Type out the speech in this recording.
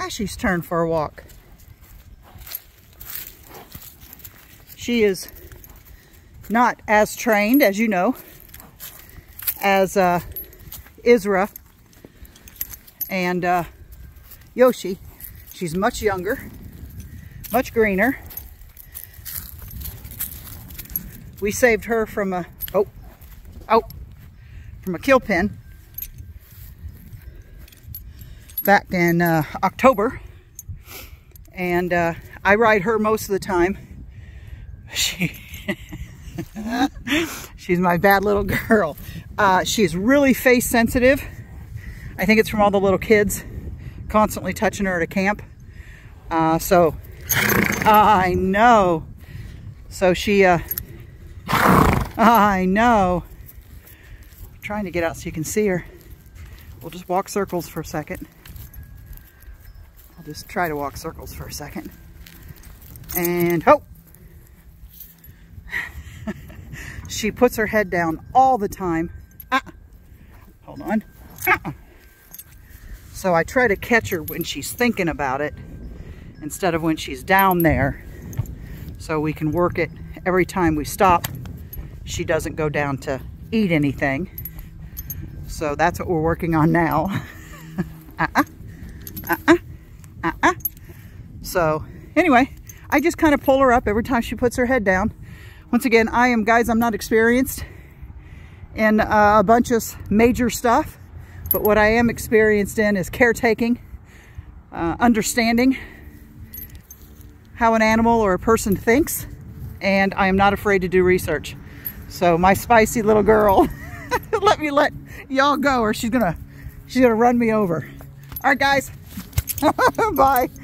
Ashling's turn for a walk. She is not as trained, as you know, as uh, Isra and uh, Yoshi. She's much younger, much greener. We saved her from a, oh, oh, from a kill pen back in uh, October. And uh, I ride her most of the time. She, she's my bad little girl. Uh, she's really face sensitive. I think it's from all the little kids constantly touching her at a camp. Uh, so, I know. So she, uh, I know. I'm trying to get out so you can see her. We'll just walk circles for a second. I'll just try to walk circles for a second. And hope. she puts her head down all the time. Ah, hold on. Ah. So I try to catch her when she's thinking about it instead of when she's down there. So we can work it every time we stop. She doesn't go down to eat anything. So that's what we're working on now. Uh-uh. Uh-uh. So anyway, I just kind of pull her up every time she puts her head down. Once again, I am, guys, I'm not experienced in uh, a bunch of major stuff, but what I am experienced in is caretaking, uh, understanding how an animal or a person thinks, and I am not afraid to do research. So my spicy little girl, let me let y'all go or she's gonna, she's gonna run me over. All right, guys, bye.